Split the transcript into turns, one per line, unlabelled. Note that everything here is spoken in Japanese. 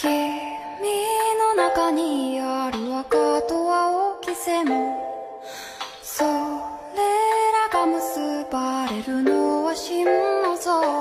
君の中にある赤と青きもそれらが結ばれるのは真の像。